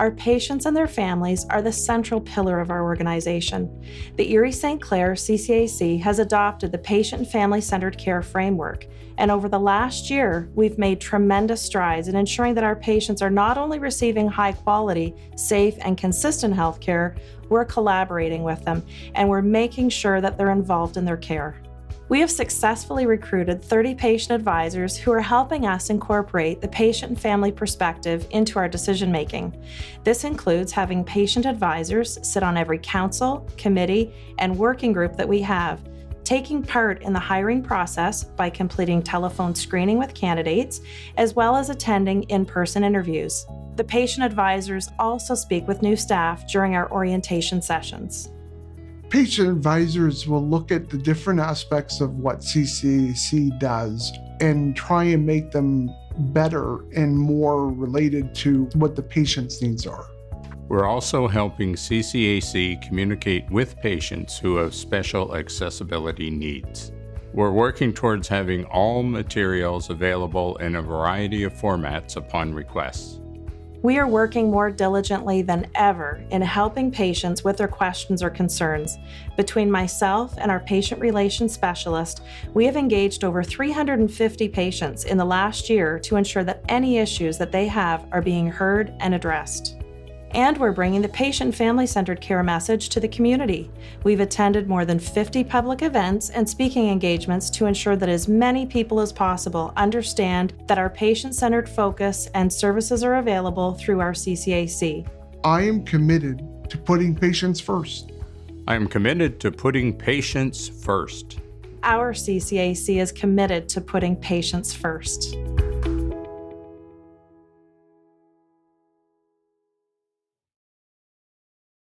Our patients and their families are the central pillar of our organization. The Erie St. Clair CCAC has adopted the patient and family centered care framework, and over the last year, we've made tremendous strides in ensuring that our patients are not only receiving high quality, safe, and consistent health care, we're collaborating with them and we're making sure that they're involved in their care. We have successfully recruited 30 patient advisors who are helping us incorporate the patient and family perspective into our decision making. This includes having patient advisors sit on every council, committee, and working group that we have, taking part in the hiring process by completing telephone screening with candidates, as well as attending in person interviews. The patient advisors also speak with new staff during our orientation sessions. Patient advisors will look at the different aspects of what CCAC does and try and make them better and more related to what the patient's needs are. We're also helping CCAC communicate with patients who have special accessibility needs. We're working towards having all materials available in a variety of formats upon request. We are working more diligently than ever in helping patients with their questions or concerns. Between myself and our patient relations specialist, we have engaged over 350 patients in the last year to ensure that any issues that they have are being heard and addressed. And we're bringing the patient family centered care message to the community. We've attended more than 50 public events and speaking engagements to ensure that as many people as possible understand that our patient centered focus and services are available through our CCAC. I am committed to putting patients first. I am committed to putting patients first. Our CCAC is committed to putting patients first.